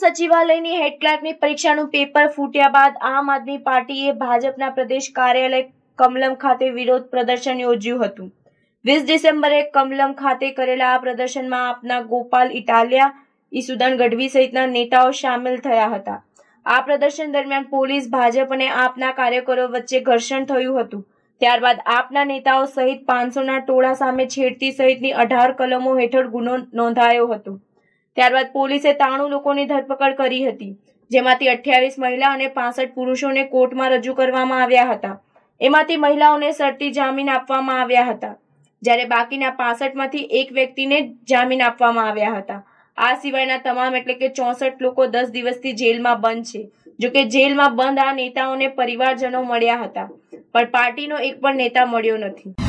સચિવાલયની હેડ પરીક્ષાનું પેપર ફૂટ્યા બાદ આમ આદમી પાર્ટીએ ભાજપના પ્રદેશ કાર્યાલય કમલમ ખાતે વિરોધ પ્રદર્શન યોજ્યું હતું. વીસ ડિસેમ્બરે કમલમ ખાતે કરેલા આ પ્રદર્શનમાં આપના ગોપાલ ઇટાલિયા, ઈસુદાન ગઢવી સહિતના નેતાઓ સામેલ થયા હતા. આ પ્રદર્શન દરમિયાન પોલીસ, ભાજપ અને આપના કાર્યકરો વચ્ચે ઘર્ષણ થયું હતું. ત્યારબાદ આપના નેતાઓ સહિત પાંચસોના ટોળા સામે છેડતી સહિતની અઢાર કલમો હેઠળ ગુનો નોંધાયો હતો. ત્યારબાદ પોલીસે ત્રાણું લોકોની ધરપકડ કરી હતી, જેમાંથી અઠ્યાવીસ મહિલા અને પાસઠ પુરુષોને કોર્ટમાં રજૂ કરવામાં આવ્યા હતા. એમાંથી મહિલાઓને શરતી જામીન આપવામાં આવ્યા હતા, જ્યારે બાકીના પાસઠમાંથી એક વ્યક્તિને જામીન આપવામાં આવ્યા હતા. આ સિવાયના તમામ એટલે કે ચોસઠ લોકો દસ દિવસથી જેલમાં બંધ છે જોકે જેલમાં બંધ આ નેતાઓને પરિવારજનો મળ્યા હતા, પણ પાર્ટીનો એક પણ નેતા મળ્યો નથી.